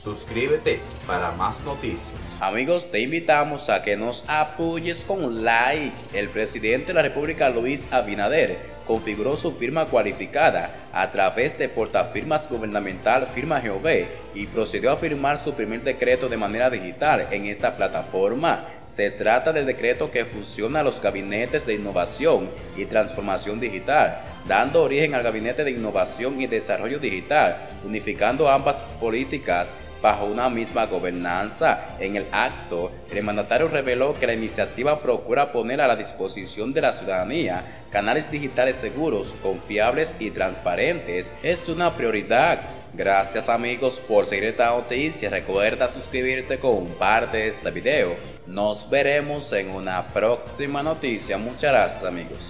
Suscríbete para más noticias. Amigos, te invitamos a que nos apoyes con like. El presidente de la República, Luis Abinader, configuró su firma cualificada a través de portafirmas gubernamental Firma GOV y procedió a firmar su primer decreto de manera digital en esta plataforma. Se trata del decreto que fusiona los gabinetes de innovación y transformación digital, dando origen al Gabinete de Innovación y Desarrollo Digital, unificando ambas políticas bajo una misma gobernanza. En el acto, el mandatario reveló que la iniciativa procura poner a la disposición de la ciudadanía canales digitales seguros, confiables y transparentes. Es una prioridad. Gracias amigos por seguir esta noticia. Recuerda suscribirte, comparte este video. Nos veremos en una próxima noticia. Muchas gracias amigos.